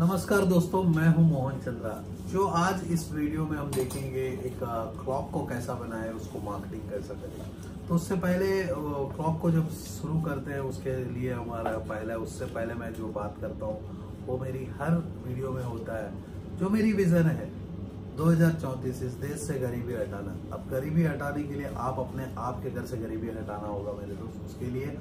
नमस्कार दोस्तों, मैं हूँ मोहन चंद्रा। जो आज इस वीडियो में हम देखेंगे एक क्लॉक को कैसा बनाए, उसको मार्केटिंग कैसा करें। तो उससे पहले क्लॉक को जब शुरू करते हैं, उसके लिए हमारा पहले, उससे पहले मैं जो बात करता हूँ, वो मेरी हर वीडियो में होता है, जो मेरी विजन है। दो हज़ार चौंतीस, इस देश से गरीबी हटाना। अब गरीबी हटाने के लिए आप अपने आप के घर से गरीबी हटाना होगा मेरे दोस्त, उसके लिए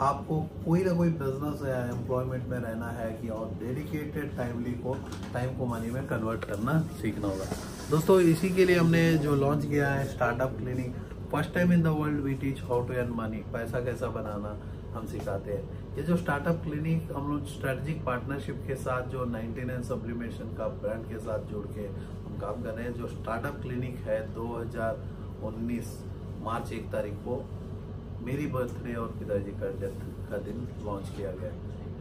आपको कोई ना कोई बिज़नेस या एम्प्लॉयमेंट में रहना है कि और डेडिकेटेड टाइमली को टाइम को मनी में कन्वर्ट करना सीखना होगा। दोस्तों, इसी के लिए हमने जो लॉन्च किया है startup clinic first time in the world we teach how to earn money पैसा कैसा बनाना हम सिखाते हैं। ये जो स्टार्टअप क्लिनिक हम लोग स्ट्रेटेजिक पार्टनरशिप के साथ, जो नाइनटी नाइन सप्लीमेशन का ब्रांड के साथ जुड़ के हम काम कर रहे हैं, जो स्टार्टअप क्लिनिक है 2019 मार्च एक तारीख को मेरी बर्थडे और पिताजी का डेथ का दिन लॉन्च किया गया।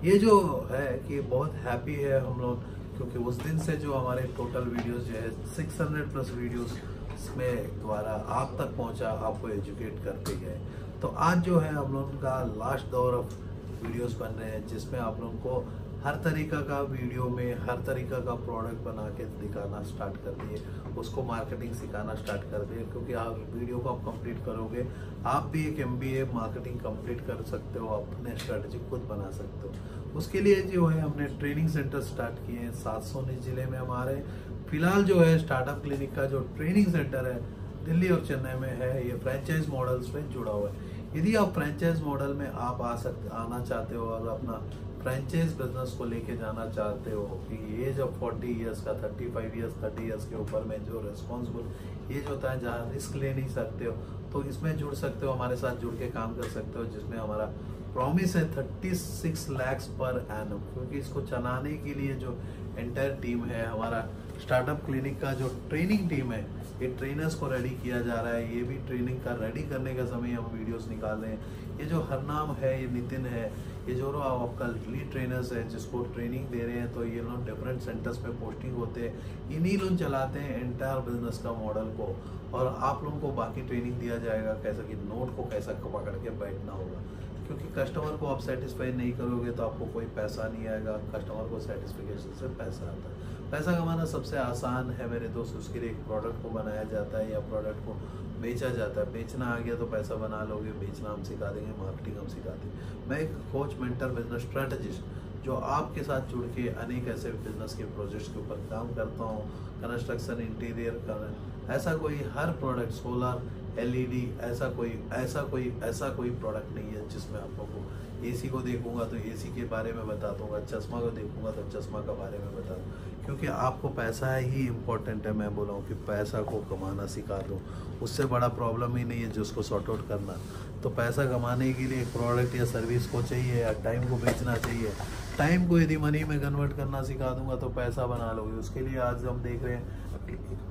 ये जो है कि बहुत हैप्पी है हम लोग, क्योंकि उस दिन से जो हमारे टोटल वीडियोस जो है 600 प्लस वीडियोस में द्वारा आप तक पहुँचा, आपको एजुकेट करते गए। तो आज जो है हम लोग का लास्ट दौर ऑफ़ वीडियोस बन रहे हैं, जिसमें आप लोगों को हर तरीका का वीडियो में, हर तरीका का प्रोडक्ट बना के दिखाना स्टार्ट कर दिए, उसको मार्केटिंग सिखाना स्टार्ट कर दिए, क्योंकि आप वीडियो को आप कंप्लीट करोगे, आप भी एक एमबीए मार्केटिंग कंप्लीट कर सकते हो अपने स्ट्रेटजी खुद बना सकते हो। उसके लिए जो है, हमने ट्रेनिंग सेंटर स्टार्ट किए हैं, सात सोनी ज़िले में हमारे फ़िलहाल जो है स्टार्टअप क्लिनिक का जो ट्रेनिंग सेंटर है, दिल्ली और चेन्नई में है, ये फ्रेंचाइज मॉडल्स में जुड़ा हुआ है। यदि आप फ्रेंचाइज मॉडल में आप आ सकते आना चाहते हो और अपना फ्रेंचाइज बिज़नेस को लेके जाना चाहते हो कि एज ऑफ़ फोर्टी ईयर्स का thirty five years thirty years के ऊपर में जो रिस्पॉन्सिबल एज होता है जहाँ रिस्क ले नहीं सकते हो तो इसमें जुड़ सकते हो, हमारे साथ जुड़ के काम कर सकते हो, जिसमें हमारा प्रॉमिस है thirty six lakhs per annum क्योंकि इसको चलाने के लिए जो एंटायर टीम है, हमारा स्टार्टअप क्लिनिक का जो ट्रेनिंग टीम है, ये ट्रेनर्स को रेडी किया जा रहा है। ये भी ट्रेनिंग का रेडी करने का समय हम वीडियोस निकाल रहे हैं। ये जो हरनाम है, ये नितिन है, ये जो आपका लीड ट्रेनर्स है, जिसको ट्रेनिंग दे रहे हैं तो ये लोग डिफरेंट सेंटर्स पे पोस्टिंग होते हैं। इन्हीं लोग चलाते हैं एंटायर बिज़नेस का मॉडल को। और आप लोगों को बाकी ट्रेनिंग दिया जाएगा, कैसा कि नोट को कैसा पकड़ के बैठना होगा। क्योंकि कस्टमर को आप सेटिस्फाई नहीं करोगे तो आपको कोई पैसा नहीं आएगा। कस्टमर को सेटिस्फिकेशन से पैसा आता है। पैसा कमाना सबसे आसान है मेरे दोस्त। उसके लिए एक प्रोडक्ट को बनाया जाता है या प्रोडक्ट को बेचा जाता है। बेचना आ गया तो पैसा बना लोगे, बेचना हम सिखा देंगे मार्केटिंग हम सिखा देंगे। मैं एक कोच मेंटर बिज़नेस स्ट्रेटजिस्ट जो आपके साथ जुड़ के अनेक ऐसे बिज़नेस के प्रोजेक्ट्स के ऊपर काम करता हूँ। कंस्ट्रक्शन इंटीरियर कर ऐसा कोई हर प्रोडक्ट सोलर एलईडी ऐसा कोई ऐसा कोई ऐसा कोई प्रोडक्ट नहीं है जिसमें आप लोगों को एसी को देखूँगा तो एसी के बारे में बता दूँगा, चश्मा को देखूँगा तो चश्मा के बारे में बता दूँ क्योंकि आपको पैसा ही इम्पोर्टेंट है, मैं बोला हूँ कि पैसा को कमाना सिखा दो। उससे बड़ा प्रॉब्लम ही नहीं है जिसको सॉर्ट आउट करना। तो पैसा कमाने के लिए प्रोडक्ट या सर्विस को चाहिए या टाइम को बेचना चाहिए। टाइम को यदि मनी में कन्वर्ट करना सिखा दूँगा तो पैसा बना लोगे। उसके लिए आज हम देख रहे हैं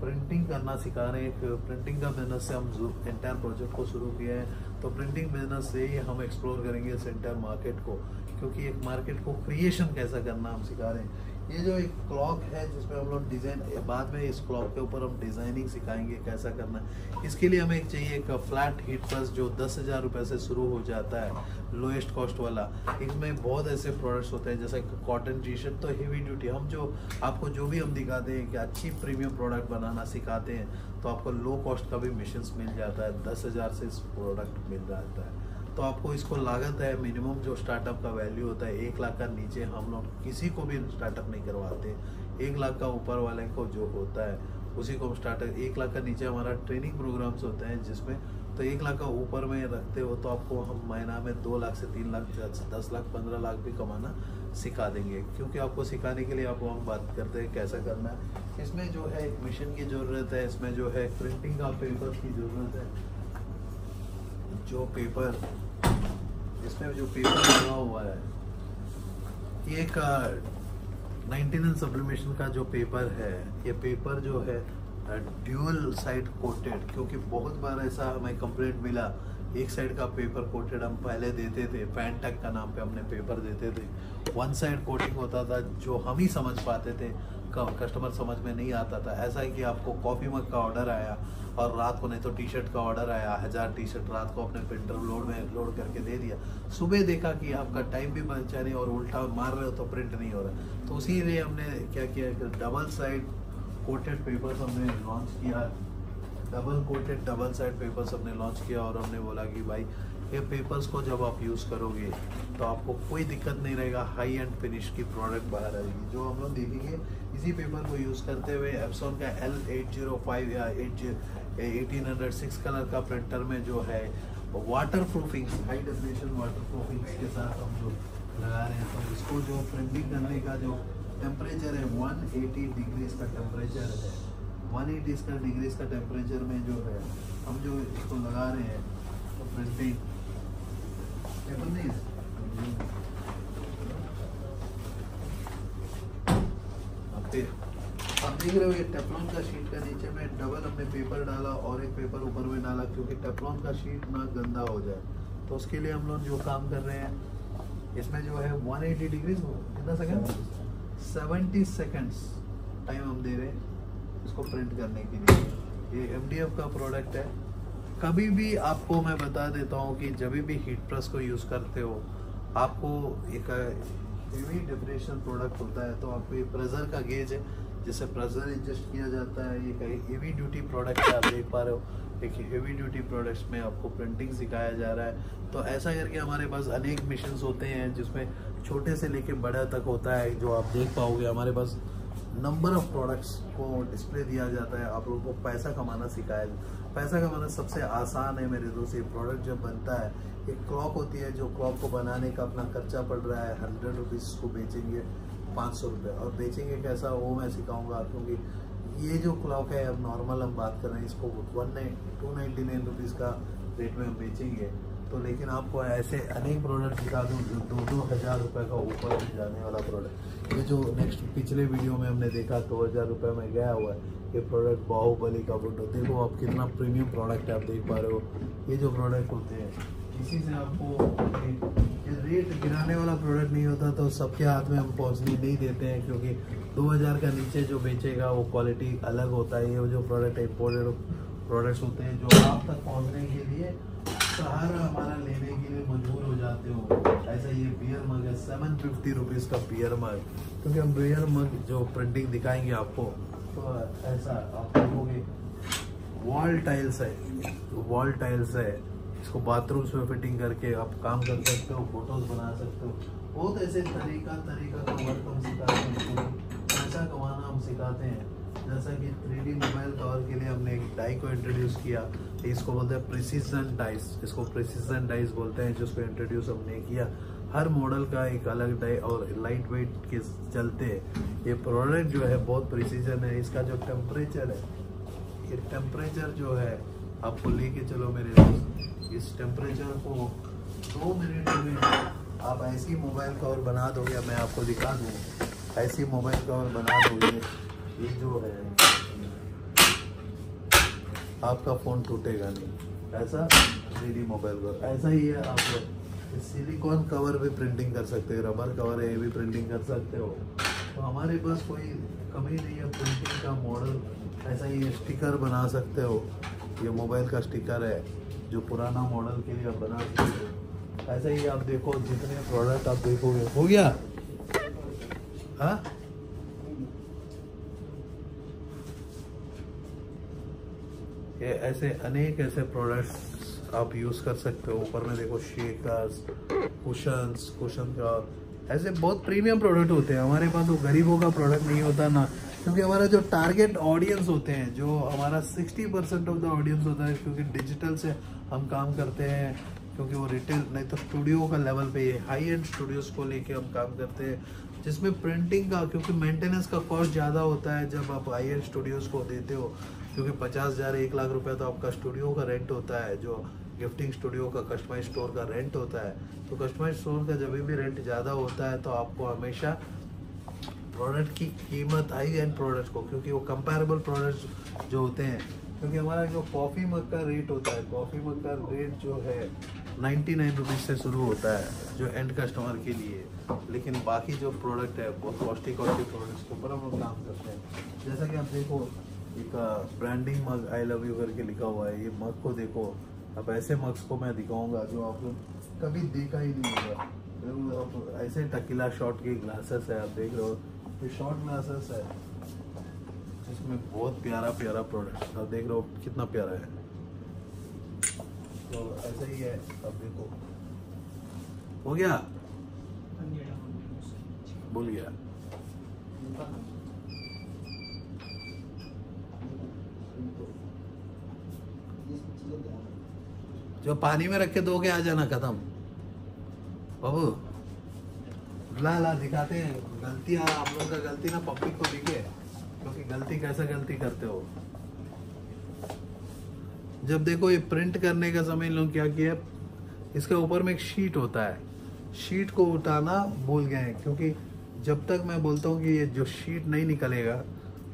प्रिंटिंग करना सिखा रहे हैं। एक प्रिंटिंग का बिज़नेस से हम एंटायर प्रोजेक्ट को शुरू किया है तो प्रिंटिंग बिज़नेस से ही हम एक्सप्लोर करेंगे इस एंटायर मार्केट को। क्योंकि एक मार्केट को क्रिएशन कैसा करना हम सिखा रहे हैं। ये जो एक क्लॉक है जिसमें हम लोग डिज़ाइन बाद में इस क्लॉक के ऊपर हम डिज़ाइनिंग सिखाएँगे कैसा करना इसके लिए हमें एक चाहिए एक फ्लैट हीट प्लस जो दस हज़ार रुपये से शुरू हो जाता है लोएस्ट कॉस्ट वाला। इसमें बहुत ऐसे प्रोडक्ट्स होते हैं, जैसे कॉटन टी शर्ट तो हेवी ड्यूटी हम जो, आपको जो भी हम दिखाते हैं कि अच्छी प्रीमियम प्रोडक्ट बनाना सिखाते हैं तो आपको लो कॉस्ट का भी मिशन मिल जाता है, दस हज़ार से इस प्रोडक्ट मिल जाता है। तो आपको इसको लागत है मिनिमम जो स्टार्टअप का वैल्यू होता है, एक लाख का नीचे हम लोग किसी को भी स्टार्टअप नहीं करवाते। एक लाख का ऊपर वाले को जो होता है, उसी को हम स्टार्टअप एक लाख का नीचे हमारा ट्रेनिंग प्रोग्राम्स होते हैं जिसमें तो एक लाख का ऊपर में रखते हो तो आपको हम महीना में दो लाख से तीन लाख दस लाख, पंद्रह लाख भी कमाना सिखा देंगे। क्योंकि आपको सिखाने के लिए आपको हम बात करते हैं कैसा करना है। इसमें जो है एक मशीन की ज़रूरत है, इसमें जो है प्रिंटिंग का पेपर की ज़रूरत है। जो पेपर इसमें जो पेपर लगा हुआ है, ये एक नाइनटीन सप्लीमेशन का जो पेपर है, ये पेपर जो है ड्यूअल साइड कोटेड क्योंकि बहुत बार ऐसा हमें कंप्लेंट मिला, एक साइड का पेपर कोटेड हम पहले देते थे फैनटेक का नाम पे हमने पेपर देते थे वन साइड कोटिंग होता था, जो हम ही समझ पाते थे कस्टमर समझ में नहीं आता था, ऐसा है कि आपको कॉफ़ी मग का ऑर्डर आया और रात को नहीं तो टी शर्ट का ऑर्डर आया, हज़ार टी शर्ट रात को अपने प्रिंटर लोड में लोड करके दे दिया। सुबह देखा कि आपका टाइम भी बचा नहीं और उल्टा मार रहे हो तो प्रिंट नहीं हो रहा। तो उसी लिए हमने क्या किया कि डबल साइड कोटेड पेपर्स हमने लॉन्च किया। Double coated double side papers हमने लॉन्च किया और हमने बोला कि भाई, ये पेपर्स को जब आप यूज़ करोगे तो आपको कोई दिक्कत नहीं रहेगा हाई एंड फिनिश की प्रोडक्ट बाहर आएगी। जो हम लोग देखेंगे, इसी पेपर को यूज़ करते हुए एप्सॉन का एल एट ज़ीरो फाइव या eight eighteen hundred six colour का प्रिंटर में जो है water proofing high definition water proofing के साथ हम जो लगा रहे हैं तो इसको जो प्रिंटिंग करने का जो टेम्परेचर है 180 डिग्रीज का टेम्परेचर है। 180 का डिग्रीज का टेम्परेचर में जो है, हम जो इसको लगा रहे हैं तो प्रिंटिंग नहीं आप देख रहे हो ये टेफलॉन का शीट का नीचे में डबल हमने पेपर डाला और एक पेपर ऊपर में डाला क्योंकि टेफलॉन का शीट ना गंदा हो जाए। तो उसके लिए हम लोग जो काम कर रहे हैं, इसमें जो है 180 डिग्री कितना सेकंड 70 सेकंड्स टाइम हम दे रहे हैं इसको प्रिंट करने के लिए। ये एमडीएफ का प्रोडक्ट है। कभी भी आपको मैं बता देता हूँ कि जब भी हीट प्रेस को यूज़ करते हो, आपको एक हेवी डिप्रेशन प्रोडक्ट होता है तो आपको ये प्रेशर का गेज है। जिससे प्रेशर एडजस्ट किया जाता है, ये कहीं हेवी ड्यूटी प्रोडक्ट है आप देख पा रहे हो, एक हेवी ड्यूटी प्रोडक्ट्स में आपको प्रिंटिंग सिखाया जा रहा है। तो ऐसा करके हमारे पास अनेक मिशन होते हैं, जिसमें छोटे से लेके बड़ा तक होता है, जो आप देख पाओगे। हमारे पास नंबर ऑफ़ प्रोडक्ट्स को डिस्प्ले दिया जाता है। आप लोगों को पैसा कमाना सिखाया पैसा कमाना सबसे आसान है मेरे दोस्त। ये प्रोडक्ट जब बनता है, एक क्लॉक होती है, जो क्लॉक को बनाने का अपना खर्चा पड़ रहा है। हंड्रेड रुपीज़ को बेचेंगे। पाँच सौ रुपये। और बेचेंगे कैसा? वो मैं सिखाऊँगा क्योंकि ये जो क्लॉक है, अब नॉर्मल हम बात कर रहे हैं, इसको one nine, two ninety nine rupees का रेट में हम बेचेंगे। तो लेकिन आपको ऐसे अनेक प्रोडक्ट दिखा दूँ, जो दो दो हज़ार रुपये का ऊपर में जाने वाला प्रोडक्ट ये जो नेक्स्ट पिछले वीडियो में हमने देखा, दो हज़ार रुपये में गया हुआ है, ये प्रोडक्ट बाहुबली का फ़ोटो देखो आप कितना प्रीमियम प्रोडक्ट है, आप देख पा रहे हो। ये जो प्रोडक्ट होते हैं इसी से आपको रेट गिराने वाला प्रोडक्ट नहीं होता तो सबके हाथ में हम पहुँचने नहीं देते हैं, क्योंकि 2000 का नीचे जो बेचेगा, वो क्वालिटी अलग होता है ये जो प्रोडक्ट इम्पोर्टेड प्रोडक्ट्स होते हैं, जो आप तक पहुँचने के लिए सहारा हमारा लेने के लिए मजबूर हो जाते हो। ऐसा ये बियर मग है सेवन फिफ्टी रुपीज़ का बियर मग क्योंकि हम बियर मग जो प्रिंटिंग दिखाएँगे आपको तो ऐसा आप देखोगे वॉल टाइल्स है वॉल टाइल्स है। इसको बाथरूम्स में फिटिंग करके आप काम कर सकते हो फ़ोटोज़ बना सकते हो। बहुत ऐसे तरीका तरीका का वर्क हम सिखाते हैं पैसा कमाना हम सिखाते हैं। जैसा कि थ्री मोबाइल कवर के लिए हमने एक डाई को इंट्रोड्यूस किया इसको बोलते हैं प्रिसीजन डाइस इसको प्रिसीजन डाइस बोलते हैं, जिसको इंट्रोड्यूस हमने किया। हर मॉडल का एक अलग डाई और लाइट वेट के चलते ये प्रोडक्ट जो है बहुत प्रिसीजन है। इसका जो टेम्परेचर है, ये टेम्परेचर जो है, आपको लेके चलो मेरे दोस्त। इस टेम्परेचर को दो मिनट में आप ऐसी मोबाइल कवर बना दोगे मैं आपको दिखा दूँ, ऐसी मोबाइल कवर बना दोगे, ये जो है, आपका फ़ोन टूटेगा नहीं। ऐसा? मेरी मोबाइल कवर ऐसा ही है आप सिलिकॉन कवर भी प्रिंटिंग कर सकते हो रबर कवर है ये भी प्रिंटिंग कर सकते हो। तो हमारे पास कोई कमी नहीं है प्रिंटिंग का मॉडल ऐसा ही स्टिकर बना सकते हो। ये मोबाइल का स्टिकर है। जो पुराना मॉडल के लिए आप बना सकते हो। ऐसे ही आप देखो, जितने प्रोडक्ट आप देखोगे। हो गया? हाँ? ये ऐसे अनेक ऐसे प्रोडक्ट्स आप यूज़ कर सकते हो। ऊपर में देखो शेकर्स कुशंस कुशन का। ऐसे बहुत प्रीमियम प्रोडक्ट होते हैं। हमारे पास वो गरीबों का प्रोडक्ट नहीं होता ना। क्योंकि हमारा जो टारगेट ऑडियंस होते हैं, जो हमारा 60 परसेंट ऑफ़ द ऑडियंस होता है, क्योंकि डिजिटल से हम काम करते हैं, क्योंकि वो रिटेल नहीं तो स्टूडियो का लेवल पे ये हाई एंड स्टूडियोज़ को लेके हम काम करते हैं, जिसमें प्रिंटिंग का, क्योंकि मेंटेनेंस का कॉस्ट ज़्यादा होता है जब आप हाई एंड स्टूडियोज़ को देते हो, क्योंकि पचास हज़ार, एक लाख रुपया तो आपका स्टूडियो का रेंट होता है, जो गिफ्टिंग स्टूडियो का कस्टमाइज स्टोर का रेंट होता है तो कस्टमाइज स्टोर का जब भी रेंट ज़्यादा होता है तो आपको हमेशा प्रोडक्ट की कीमत हाई एंड प्रोडक्ट को, क्योंकि वो कंपेरेबल प्रोडक्ट्स जो होते हैं, क्योंकि हमारा जो कॉफ़ी मग का रेट होता है कॉफ़ी मग का रेट जो है नाइन्टी नाइन रुपीज़ से शुरू होता है जो एंड कस्टमर के लिए। लेकिन बाकी जो प्रोडक्ट है, बहुत कॉस्टली कॉस्टली प्रोडक्ट्स के ऊपर हम लोग काम करते हैं। जैसा कि आप देखो, एक branding mug I love you करके लिखा हुआ है। ये मग को देखो। अब ऐसे मग्स को मैं दिखाऊँगा जो आप लोग कभी देखा ही नहीं होगा। आप ऐसे टकीला शॉट के ग्लासेस है, आप देख रहे हो। ये शॉर्ट ग्लासेस है? जिसमें बहुत प्यारा प्यारा प्रोडक्ट आप देख रहे हो कितना प्यारा है। तो ऐसा ही है अब देखो। हो गया? बोल गया। जो पानी में रख के दोगे आ जाना खत्म। बाबू। ला ला दिखाते हैं। गलतियाँ, आप लोगों का गलती ना पब्लिक को दिखे, क्योंकि गलती कैसा गलती करते हो? जब देखो ये प्रिंट करने का समय इन लोग क्या किया, इसके ऊपर में एक शीट होता है। शीट को उठाना भूल गए हैं, क्योंकि जब तक मैं बोलता हूँ कि ये जो शीट नहीं निकलेगा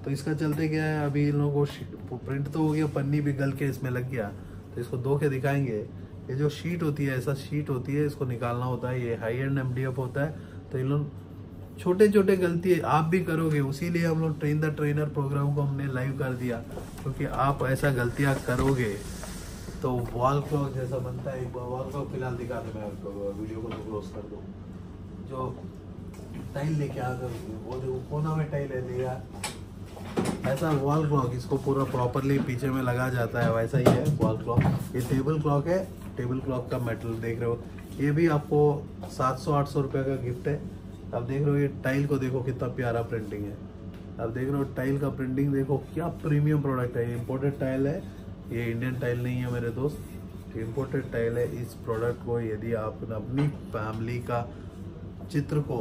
तो इसका चलते क्या है, अभी इन लोगों को प्रिंट तो हो गया, पन्नी भी गल के इसमें लग गया तो इसको दो के दिखाएँगे। ये जो शीट होती है, ऐसा शीट होती है, इसको निकालना होता है, ये हाई एंड एम होता है तो इन लोग छोटे छोटे गलती आप भी करोगे, उसीलिए हम लोग ट्रेन द ट्रेनर प्रोग्राम को हमने लाइव कर दिया, क्योंकि तो आप ऐसा गलतियाँ करोगे। तो वॉल क्लॉक जैसा बनता है, एक बार वॉल क्लॉक फ़िलहाल दिखा दे मैं वीडियो को तो क्लोज कर दूँ। जो टाइल लेके आ कर वो देखो कोना में टाइल है दिया ऐसा वॉल क्लॉक इसको पूरा प्रॉपरली पीछे में लगा जाता है, वैसा ही है वॉल क्लॉक ये टेबल क्लॉक है टेबल क्लॉक का मेटल देख रहे हो? ये भी आपको 700-800 रुपए का गिफ्ट है। अब देख रहे हो ये टाइल को देखो कितना प्यारा प्रिंटिंग है। अब देख रहे हो टाइल का प्रिंटिंग देखो, क्या प्रीमियम प्रोडक्ट है। ये इम्पोर्टेड टाइल है, ये इंडियन टाइल नहीं है मेरे दोस्त। इम्पोर्टेड टाइल है, इस प्रोडक्ट को यदि आप अपनी फैमिली का चित्र को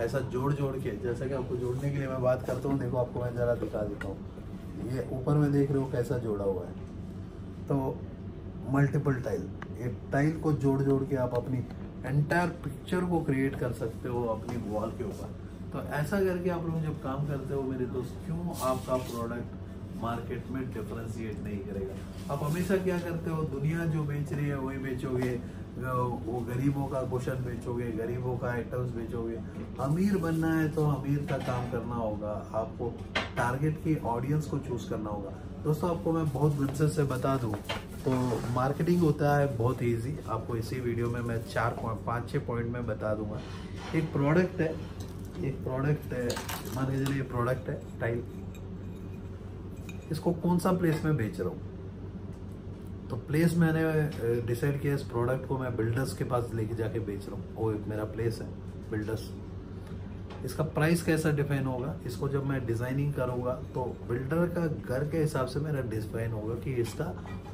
ऐसा जोड़ जोड़ के, जैसा कि आपको जोड़ने के लिए मैं बात करता हूँ, देखो आपको मैं ज़रा दिखा देता हूँ। ये ऊपर में देख रहे हो कैसा जोड़ा हुआ है। तो मल्टीपल टाइल टाइल को जोड़ जोड़ के आप अपनी एंटायर पिक्चर को क्रिएट कर सकते हो अपनी वॉल के ऊपर। तो ऐसा करके आप लोग जब काम करते हो मेरे दोस्त, क्यों आपका प्रोडक्ट मार्केट में डिफ्रेंशिएट नहीं करेगा? आप हमेशा क्या करते हो, दुनिया जो बेच रही है वही बेचोगे वो गरीबों का क्वेश्चन बेचोगे, गरीबों का आइटम्स बेचोगे। अमीर बनना है तो अमीर का काम करना होगा, आपको टारगेट की ऑडियंस को चूज़ करना होगा। दोस्तों, आपको मैं बहुत बिज़नेस से बता दूँ तो मार्केटिंग होता है बहुत इजी आपको इसी वीडियो में मैं चार पॉइंट पाँच छः पॉइंट में बता दूँगा। एक प्रोडक्ट है, एक प्रोडक्ट है, मान लीजिए ये प्रोडक्ट है टाइल इसको कौन सा प्लेस में बेच रहा हूँ? तो प्लेस मैंने डिसाइड किया, इस प्रोडक्ट को मैं बिल्डर्स के पास लेके जाके बेच रहा हूँ। वो एक मेरा प्लेस है बिल्डर्स इसका प्राइस कैसा डिफाइन होगा? इसको जब मैं डिज़ाइनिंग करूँगा तो बिल्डर का घर के हिसाब से मेरा डिफाइन होगा कि इसका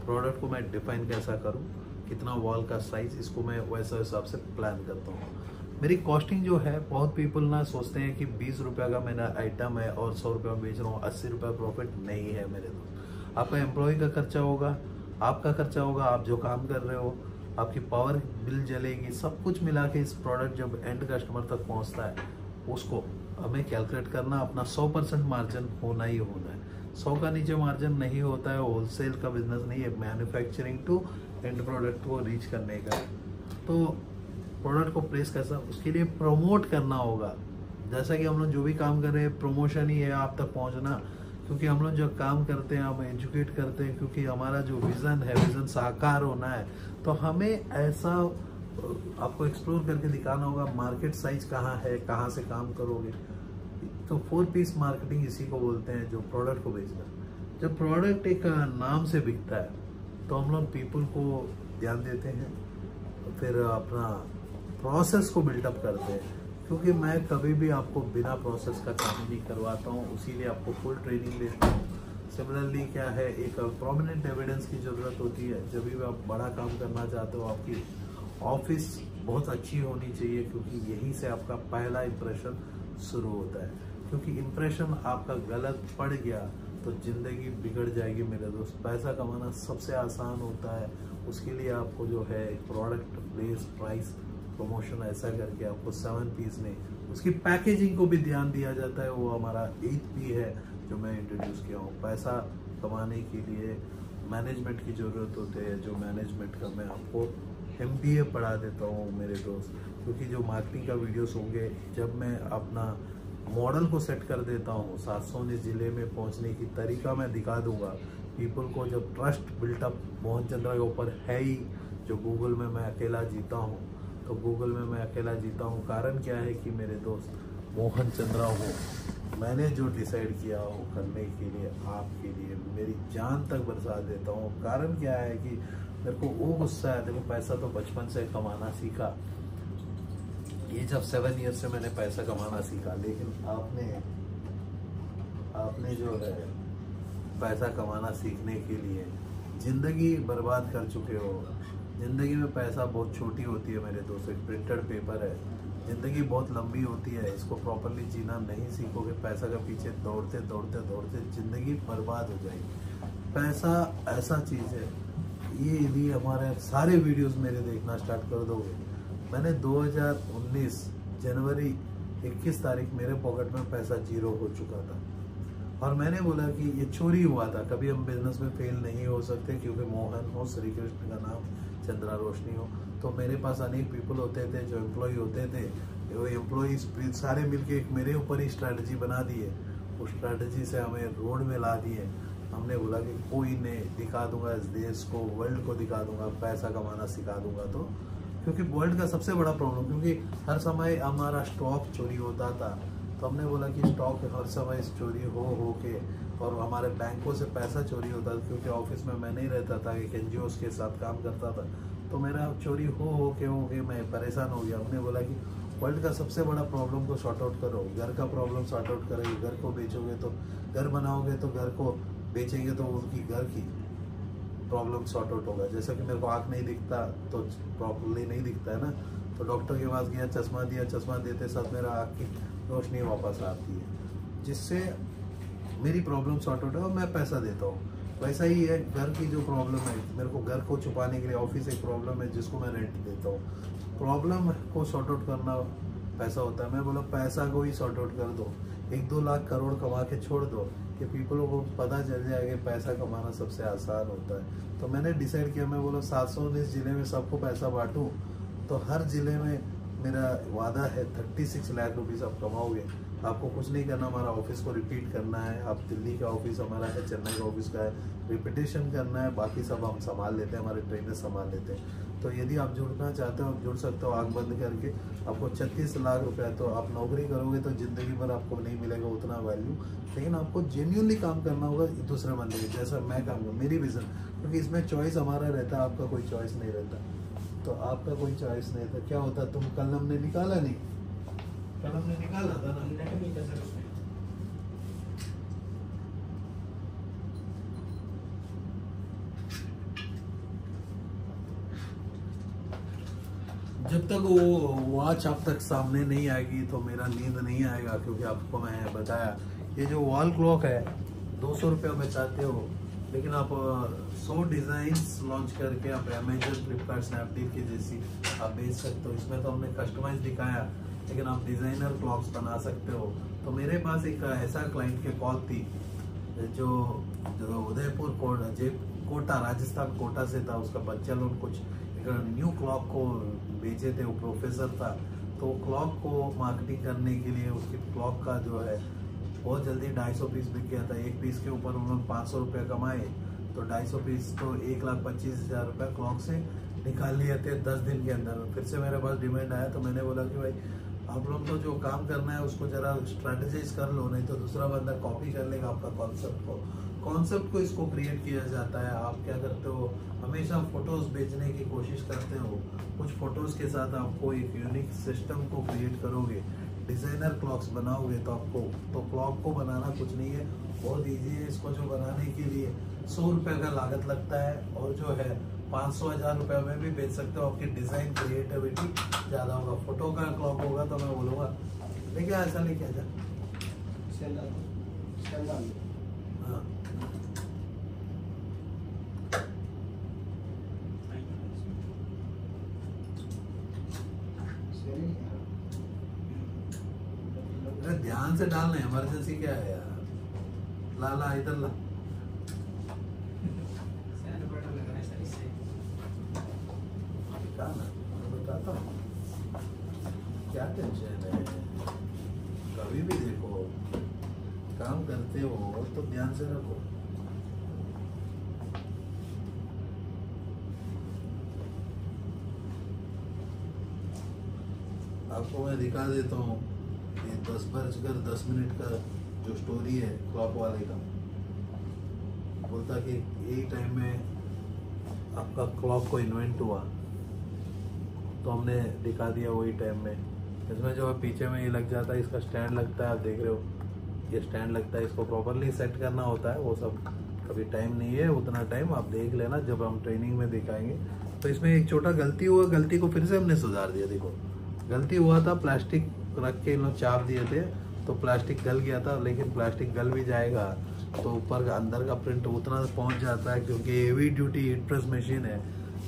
प्रोडक्ट को मैं डिफाइन कैसा करूँ, कितना वॉल का साइज़ इसको मैं वैसा हिसाब से प्लान करता हूँ। मेरी कॉस्टिंग जो है, बहुत पीपल ना सोचते हैं कि बीस रुपये का मेरा आइटम है और सौ रुपये में बेच रहा हूँ, अस्सी रुपये प्रॉफिट नहीं है मेरे दोस्त आपका एम्प्लॉय का खर्चा होगा, आपका खर्चा होगा, आप जो काम कर रहे हो, आपकी पावर बिल जलेगी, सब कुछ मिला के इस प्रोडक्ट जब एंड कस्टमर तक पहुँचता है उसको हमें कैलकुलेट करना, अपना 100 परसेंट मार्जिन होना ही होना है। 100 का नीचे मार्जिन नहीं होता है होलसेल का बिज़नेस नहीं है मैन्युफैक्चरिंग टू एंड प्रोडक्ट को रीच करने का। तो प्रोडक्ट को प्लेस कैसा, उसके लिए प्रमोट करना होगा। जैसा कि हम लोग जो भी काम कर रहे हैं प्रमोशन ही है आप तक पहुँचना। क्योंकि हम लोग जो काम करते हैं, हम एजुकेट करते हैं, क्योंकि हमारा जो विज़न है विज़न साकार होना है तो हमें ऐसा आपको एक्सप्लोर करके दिखाना होगा मार्केट साइज़ कहाँ है, कहाँ से काम करोगे। तो फोर पीस मार्केटिंग इसी को बोलते हैं जो प्रोडक्ट को बेचना जब प्रोडक्ट एक नाम से बिकता है तो हम लोग पीपल को ध्यान देते हैं, फिर अपना प्रोसेस को बिल्टअप करते हैं। क्योंकि मैं कभी भी आपको बिना प्रोसेस का काम नहीं करवाता हूँ, उसीलिए आपको फुल ट्रेनिंग देता हूँ। सिमिलरली क्या है, एक प्रोमिनेंट एविडेंस की ज़रूरत होती है। जब भी आप बड़ा काम करना चाहते हो, आपकी ऑफ़िस बहुत अच्छी होनी चाहिए क्योंकि यहीं से आपका पहला इम्प्रेशन शुरू होता है। क्योंकि इम्प्रेशन आपका गलत पड़ गया तो ज़िंदगी बिगड़ जाएगी मेरे दोस्त। पैसा कमाना सबसे आसान होता है। उसके लिए आपको जो है प्रोडक्ट प्लेस प्राइस प्रमोशन ऐसा करके आपको सेवन पीस में उसकी पैकेजिंग को भी ध्यान दिया जाता है। वो हमारा एट पी है जो मैं इंट्रोड्यूस किया हूँ। पैसा कमाने के लिए मैनेजमेंट की ज़रूरत होती है। जो मैनेजमेंट का मैं आपको एमबीए पढ़ा देता हूँ मेरे दोस्त, क्योंकि जो मार्केटिंग का वीडियोस होंगे, जब मैं अपना मॉडल को सेट कर देता हूँ, सात सौ उन्नीस ज़िले में पहुँचने की तरीका मैं दिखा दूँगा। पीपल को जब ट्रस्ट बिल्टअप मोहन चंद्रा के ऊपर है ही, जो गूगल में मैं अकेला जीता हूँ तो गूगल में मैं अकेला जीता हूँ। कारण क्या है कि मेरे दोस्त मोहन चंद्रा हो, मैंने जो डिसाइड किया हो करने के लिए, आपके लिए मेरी जान तक बरसा देता हूँ। कारण क्या है कि मेरे को वो गुस्सा है देखो पैसा तो बचपन से कमाना सीखा। ये जब सेवन ईयर से मैंने पैसा कमाना सीखा, लेकिन आपने आपने जो है, पैसा कमाना सीखने के लिए ज़िंदगी बर्बाद कर चुके हो। ज़िंदगी में पैसा बहुत छोटी होती है मेरे दोस्तों, एक प्रिंटेड पेपर है। ज़िंदगी बहुत लंबी होती है, इसको प्रॉपरली जीना नहीं सीखोगे, पैसा के पीछे दौड़ते दौड़ते दौड़ते ज़िंदगी बर्बाद हो जाएगी। पैसा ऐसा चीज़ है ये यदि हमारे सारे वीडियोस मेरे देखना स्टार्ट कर दोगे। मैंने 2019 जनवरी 21 तारीख मेरे पॉकेट में पैसा ज़ीरो हो चुका था। और मैंने बोला कि ये चोरी हुआ था। कभी हम बिज़नेस में फेल नहीं हो सकते, क्योंकि मोहन हो श्री कृष्ण का नाम, चंद्रा रोशनी हो। तो मेरे पास अनेक पीपल होते थे, जो एम्प्लॉय होते थे। वो एम्प्लॉज सारे मिलके एक मेरे ऊपर ही स्ट्रैटेजी बना दी है उस स्ट्रैटेजी से हमें रोड में ला दिए। हमने बोला कि कोई नहीं, दिखा दूँगा इस देश को वर्ल्ड को दिखा दूँगा, पैसा कमाना सिखा दूँगा। तो क्योंकि वर्ल्ड का सबसे बड़ा प्रॉब्लम क्योंकि हर समय हमारा स्टॉक चोरी होता था। तो हमने बोला कि स्टॉक हर समय चोरी हो हो के, और हमारे बैंकों से पैसा चोरी होता था, क्योंकि ऑफ़िस में मैं नहीं रहता था, एक एन के साथ काम करता था। तो मेरा चोरी हो हो के हो के मैं परेशान हो गया। हमने बोला कि वर्ल्ड का सबसे बड़ा प्रॉब्लम को सॉर्ट आउट करो। घर का प्रॉब्लम सॉर्ट आउट करेंगे घर को बेचोगे तो घर बनाओगे तो घर को बेचेंगे तो उनकी घर की प्रॉब्लम सॉर्ट आउट होगा। जैसा कि मेरे को आँख नहीं दिखता तो प्रॉपरली नहीं दिखता, है ना? तो डॉक्टर के पास गया चश्मा दिया, चश्मा देते साथ मेरा आँख की रोशनी वापस आती है। जिससे मेरी प्रॉब्लम सॉर्ट आउट है और मैं पैसा देता हूँ। वैसा ही है, घर की जो प्रॉब्लम है, मेरे को घर को छुपाने के लिए ऑफ़िस एक प्रॉब्लम है जिसको मैं रेंट देता हूँ। प्रॉब्लम को सॉर्ट आउट करना पैसा होता है। मैं बोला, पैसा को ही सॉर्ट आउट कर दो। एक दो लाख करोड़ कमा के छोड़ दो कि पीपलों को पता चल जाएगा पैसा कमाना सबसे आसान होता है। तो मैंने डिसाइड किया, मैं बोला, सात सौ उन्नीस ज़िले में सबको पैसा बांटूँ? तो हर ज़िले में मेरा वादा है थर्टी सिक्स लाख रुपीज़ आप कमाओगे। आपको कुछ नहीं करना, हमारा ऑफ़िस को रिपीट करना है। आप दिल्ली का ऑफ़िस हमारा है, चेन्नई का ऑफ़िस का है। रिपीटेशन करना है, बाकी सब हम संभाल लेते हैं, हमारे ट्रेनर संभाल लेते हैं। तो यदि आप जुड़ना चाहते हो, आप जुड़ सकते हो आग बंद करके। आपको छत्तीस लाख रुपया तो आप नौकरी करोगे तो ज़िंदगी भर आपको नहीं मिलेगा उतना वैल्यू लेकिन आपको जेन्यूनली काम करना होगा दूसरे बंदे के, जैसा मैं काम करूँ, मेरी विजन क्योंकि इसमें चॉइस हमारा रहता है आपका कोई चॉइस नहीं रहता। तो आपका कोई चॉइस नहीं था क्या होता, तुम कल हमने निकाला नहीं? कल हमने निकाला था ना? जब तक वो वॉच आप तक सामने नहीं आएगी तो मेरा नींद नहीं आएगा, क्योंकि आपको मैं बताया, ये जो वॉल क्लॉक है, दो सौ रुपया में चाहते हो, लेकिन आप सौ डिज़ाइन लॉन्च करके आप अमेजन फ्लिपकार्ट स्नैपडील की जैसी आप बेच सकते हो। इसमें तो हमने कस्टमाइज दिखाया, लेकिन आप डिज़ाइनर क्लॉक्स बना सकते हो। तो मेरे पास एक ऐसा क्लाइंट के कॉल थी, जो जो उदयपुर कोटा, राजस्थान कोटा से था, उसका बच्चा लोग कुछ न्यू क्लॉक को बेचे थे वो प्रोफेसर था तो क्लॉक को मार्केटिंग करने के लिए उसकी क्लॉक का जो है, बहुत जल्दी ढाई सौ पीस बिक गया था। एक पीस के ऊपर उन्होंने पाँच सौ रुपये कमाए तो ढाई सौ पीस तो एक लाख पच्चीस हज़ार रुपये क्लॉक से निकाल लिए थे दस दिन के अंदर। फिर से मेरे पास डिमांड आया तो मैंने बोला कि भाई, आप लोग को जो काम करना है, उसको जरा स्ट्रेटेजाइज कर लो, नहीं तो दूसरा बंदा कॉपी कर लेगा आपका कॉन्सेप्ट को। कॉन्सेप्ट को इसको क्रिएट किया जाता है। आप क्या करते हो? हमेशा फ़ोटोज़ बेचने की कोशिश करते हो। कुछ फ़ोटोज़ के साथ आपको एक यूनिक सिस्टम को क्रिएट करोगे। डिज़ाइनर क्लॉक्स बनाओगे तो आपको तो क्लॉक को बनाना कुछ नहीं है। ईजी है इसको जो बनाने के लिए। सौ रुपये का लागत लगता है और जो है, पाँच सौ, हज़ार रुपये में भी बेच सकते हो। आपकी डिज़ाइन क्रिएटिविटी ज़्यादा होगा। फ़ोटो का क्लॉक होगा तो मैं बोलूँगा देखिए ऐसा नहीं किया जाए ध्यान से डालना इमरजेंसी क्या है यार? ला। ला इधर ला बताता हूँ। क्या टेंशन है? कभी भी देखो काम करते हो तो ध्यान से रखो। आपको मैं दिखा देता हूँ। दस बजकर दस मिनट का जो स्टोरी है क्लॉक वाले का, बोलता कि यही टाइम में आपका क्लॉक को इन्वेंट हुआ। तो हमने दिखा दिया वही टाइम में। इसमें जो है पीछे में ये लग जाता है, इसका स्टैंड लगता है, आप देख रहे हो। ये स्टैंड लगता है, इसको प्रॉपरली सेट करना होता है, वो सब कभी टाइम नहीं है, उतना टाइम आप देख लेना, जब हम ट्रेनिंग में दिखाएँगे। तो इसमें एक छोटा गलती हुआ, गलती को फिर से हमने सुधार दिया, देखो। गलती हुआ था प्लास्टिक रख के इन लोग चाप दिए थे तो प्लास्टिक गल गया था, लेकिन प्लास्टिक गल भी जाएगा तो ऊपर का अंदर का प्रिंट उतना पहुँच जाता है, क्योंकि heavy duty heat press machine है।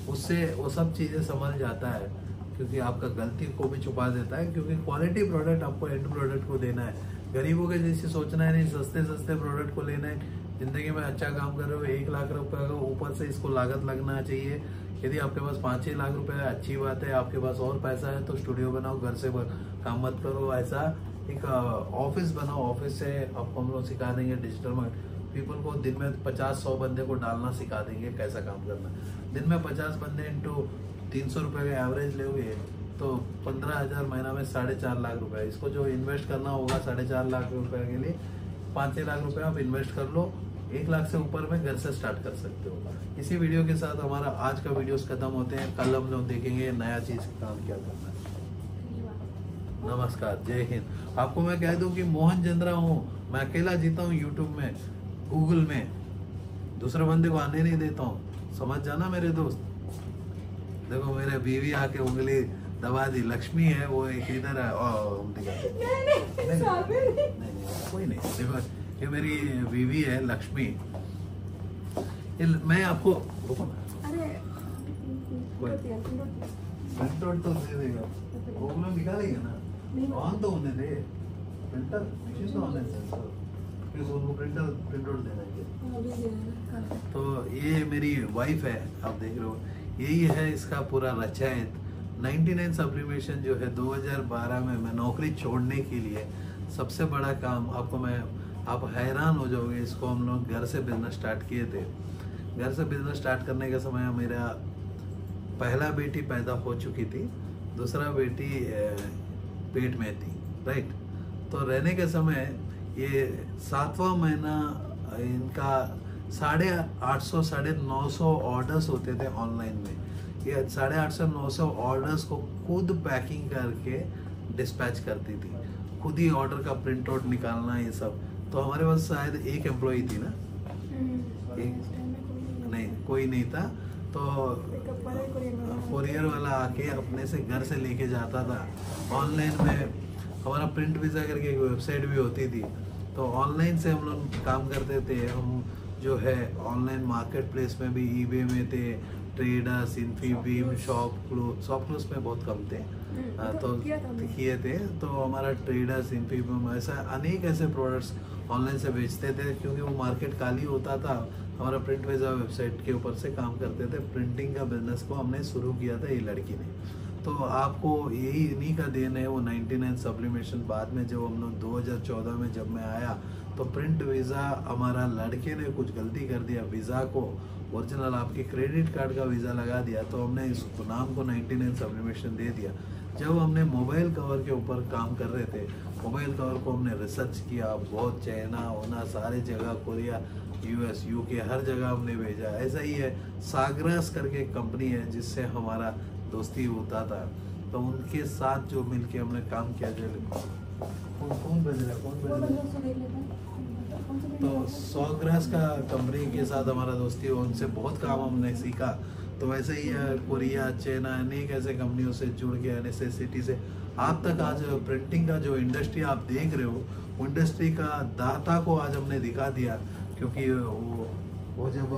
उससे वो सब चीज़ें समझ जाता है, क्योंकि आपका गलती को भी छुपा देता है, क्योंकि क्वालिटी प्रोडक्ट आपको एंड प्रोडक्ट को देना है। गरीबों के जैसे सोचना है नहीं सस्ते सस्ते प्रोडक्ट को लेना है। ज़िंदगी में अच्छा काम कर रहे हो, एक लाख रुपये का ऊपर से इसको लागत लगना चाहिए। यदि आपके पास पाँच छह लाख रुपए है, अच्छी बात है, आपके पास और पैसा है तो स्टूडियो बनाओ, घर से काम मत करो, ऐसा एक ऑफ़िस बनाओ ऑफ़िस से आपको हम लोग सिखा देंगे डिजिटल पीपल को दिन में पचास सौ बंदे को डालना सिखा देंगे कैसा काम करना दिन में पचास बंदे इंटू तीन सौ रुपये का एवरेज लोगे तो पंद्रह हज़ार महीना में साढ़े चार लाख रुपए. इसको जो इन्वेस्ट करना होगा साढ़े चार लाख रुपए के लिए, पाँच छह लाख रुपए आप इन्वेस्ट कर लो एक लाख से ऊपर में घर से स्टार्ट कर सकते हो। इसी वीडियो के साथ हमारा आज का वीडियोस खत्म होते हैं। कल हम लोग देखेंगे नया चीज़ काम क्या करना है। नमस्कार जय हिंद। आपको मैं कह दूँ कि मोहन चंद्रा हूँ। मैं अकेला जीता हूँ यूट्यूब में गूगल में। दूसरे बंदे को आने नहीं देता हूँ। समझ जाना मेरे दोस्त? देखो मेरे बीवी आके उंगली दबा दी। लक्ष्मी है वो एक इधर है। कोई नहीं। देखो ये मेरी बीवी है लक्ष्मी। ये मैं आपको रुको ना। तो दे देगा। वो में निकालेंगे ना। ऑन तो होने दे। प्रिंटर मशीन तो दे फिर उनको प्रिंटर प्रिंट आउट देना तो ये मेरी वाइफ है आप देख रहे हो। यही है इसका पूरा रचायत। 99 सप्लीमेशन जो है 2012 में मैं नौकरी छोड़ने के लिए सबसे बड़ा काम आपको मैं आप हैरान हो जाओगे इसको हम लोग घर से बिज़नेस स्टार्ट किए थे। घर से बिज़नेस स्टार्ट करने के समय मेरा पहला बेटी पैदा हो चुकी थी, दूसरा बेटी पेट में थी राइट तो रहने के समय ये सातवां महीना इनका साढ़े आठ सौ, साढ़े नौ सौ ऑर्डर्स होते थे ऑनलाइन में। ये साढ़े आठ सौ, नौ सौ ऑर्डर्स को खुद पैकिंग करके डिस्पैच करती थी। खुद ही ऑर्डर का प्रिंट आउट निकालना, ये सब। तो हमारे पास शायद एक एम्प्लॉय थी ना? हम्म, एक? नहीं कोई नहीं था। तो कोरियर वाला आके अपने से घर से लेके जाता था। ऑनलाइन में हमारा प्रिंट वीज़ा करके एक वेबसाइट भी होती थी। तो ऑनलाइन से हम लोग काम करते थे। हम जो है ऑनलाइन मार्केट प्लेस में भी ईबे में थे traders Infibeam shop close shop close में बहुत कम थे। हम्म, तो, तो किए थे। तो हमारा ट्रेडर्स इन्फीबीम ऐसा अनेक ऐसे प्रोडक्ट्स ऑनलाइन से बेचते थे, क्योंकि वो मार्केट खाली होता था। हमारा प्रिंट वेजा वेबसाइट के ऊपर से काम करते थे। प्रिंटिंग का बिज़नेस को हमने शुरू किया था ये लड़की ने। तो आपको यही इन्हीं का देन है, वो 99 सप्लीमेशन बाद में जब हम लोग 2014 में जब मैं आया तो प्रिंट वीज़ा हमारा लड़के ने कुछ गलती कर दिया वीज़ा को। ओरिजिनल आपके क्रेडिट कार्ड का वीज़ा लगा दिया तो हमने इस नाम को 99 सब्लिमेशन दे दिया। जब हमने मोबाइल कवर के ऊपर काम कर रहे थे, मोबाइल कवर को हमने रिसर्च किया, बहुत चाइना होना सारे जगह, कोरिया यूएस यूके हर जगह हमने भेजा। ऐसा ही है, सागरस करके कंपनी है जिससे हमारा दोस्ती होता था। तो उनके साथ जो मिलके हमने काम किया, जो कौन कौन तो सौग्रास का कंपनी के साथ हमारा दोस्ती हो उनसे बहुत काम हमने सीखा। तो वैसे ही कोरिया चाइना अनेक ऐसे कंपनियों से जुड़ के नेसेसिटी से। आप तक आज प्रिंटिंग का जो इंडस्ट्री आप देख रहे हो इंडस्ट्री का दाता को आज हमने दिखा दिया क्योंकि वो वो जब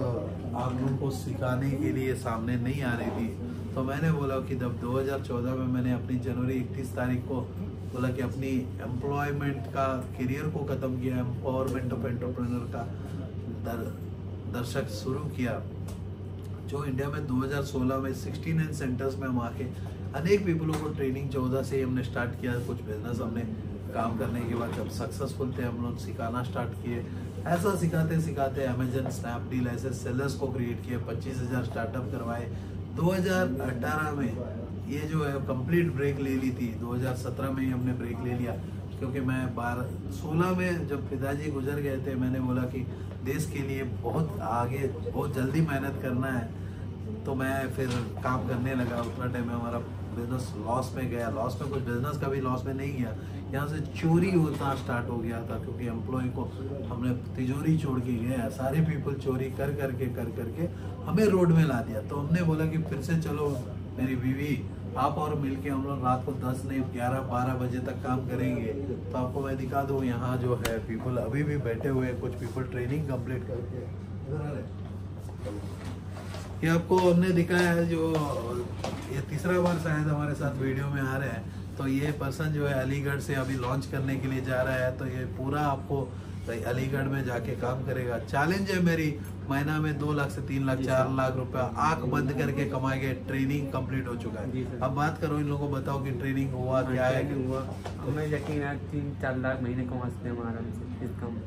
आप लोगों को सिखाने के लिए सामने नहीं आ रही थी तो मैंने बोला कि जब 2014 में मैंने अपनी जनवरी 31 तारीख को बोला कि अपनी एम्प्लॉयमेंट का करियर को ख़त्म किया एम्पावरमेंट ऑफ़ एंटरप्रेनर का दर, दर्शक शुरू किया जो इंडिया में 2016 में 69 सेंटर्स में हम आके अनेक पीपलों को ट्रेनिंग 14 से ही हमने स्टार्ट किया, कुछ बिज़नेस हमने काम करने के बाद जब सक्सेसफुल थे हम लोग सिखाना स्टार्ट किए। ऐसा सिखाते सिखाते अमेजन स्नैपडील ऐसे सेलर्स को क्रिएट किए, पच्चीस हज़ार स्टार्टअप करवाए। 2018 में ये जो है कंप्लीट ब्रेक ले ली थी। 2017 में ही हमने ब्रेक ले लिया, क्योंकि मैं बारह, सोलह में जब पिताजी गुजर गए थे, मैंने बोला कि देश के लिए बहुत आगे बहुत जल्दी मेहनत करना है। तो मैं फिर काम करने लगा। उतना टाइम में हमारा बिज़नेस लॉस में गया। लॉस में कुछ बिज़नेस का भी लॉस में नहीं गया। यहाँ से चोरी होता स्टार्ट हो गया था क्योंकि एम्प्लॉय को हमने तिजोरी छोड़ के गए सारे पीपल चोरी कर करके कर करके कर, कर, हमें रोड में ला दिया। तो हमने बोला कि फिर से चलो मेरी बीवी आप और मिलके हम लोग रात को 10 नहीं 11 12 बजे तक काम करेंगे। तो आपको मैं दिखा दूँ, यहाँ जो है पीपल अभी भी बैठे हुए हैं, कुछ पीपल ट्रेनिंग कंप्लीट करके ये आपको हमने दिखाया है जो, ये तीसरा बार शायद हमारे साथ वीडियो में आ रहे हैं। तो ये पर्सन जो है अलीगढ़ से अभी लॉन्च करने के लिए जा रहा है। तो ये पूरा आपको अलीगढ़ में जाके काम करेगा। चैलेंज है मेरी महीना में दो लाख से तीन लाख चार लाख रुपया आँख बंद करके कमाएँगे ट्रेनिंग कंप्लीट हो चुका है। अब बात करो इन लोगों को बताओ कि ट्रेनिंग हुआ क्या है? हुआ। हमें यकीन है तीन चार लाख महीने कमा सकते हैं आराम से कम।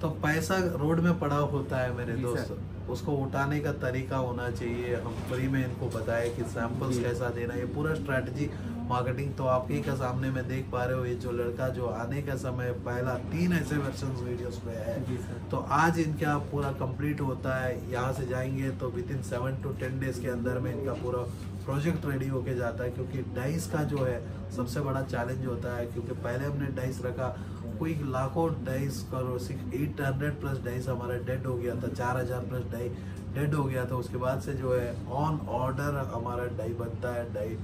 तो पैसा रोड में पड़ा होता है मेरे दोस्त। उसको उठाने का तरीका होना चाहिए। हम फ्री में इनको बताए कि सैंपल्स कैसा देना है। पूरा स्ट्रेटजी मार्केटिंग तो आपके ही का सामने में देख पा रहे हो ये जो लड़का जो आने का समय पहला तीन ऐसे वर्षन वीडियोस में है। तो आज इनका पूरा कंप्लीट होता है यहाँ से जाएँगे तो within seven to ten days के अंदर में इनका पूरा प्रोजेक्ट रेडी होके जाता है क्योंकि डाइस का जो है सबसे बड़ा चैलेंज होता है क्योंकि पहले हमने डाइस रखा कोई लाखों डाइस करो एट हंड्रेड प्लस डाइस हमारा डेड हो गया था चार हज़ार प्लस डाई डेड हो गया था उसके बाद से जो है ऑन ऑर्डर हमारा डाई बनता है डाई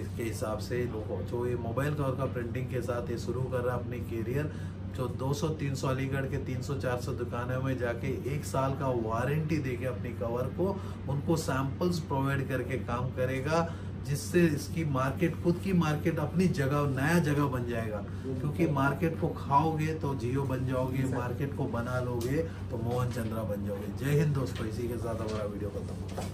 इसके हिसाब से लोगों जो ये मोबाइल कवर का प्रिंटिंग के साथ ये शुरू कर रहा है अपनी कैरियर जो 200-300 अलीगढ़ के 300-400 दुकानों में जाके एक साल का वारंटी देके अपनी कवर को उनको सैंपल्स प्रोवाइड करके काम करेगा जिससे इसकी मार्केट खुद की मार्केट अपनी जगह नया जगह बन जाएगा। क्योंकि मार्केट को खाओगे तो जियो बन जाओगे मार्केट को बना लोगे तो मोहन चंद्रा बन जाओगे। जय हिंद दोस्तों इसी के साथ हमारा वीडियो खत्म होता है।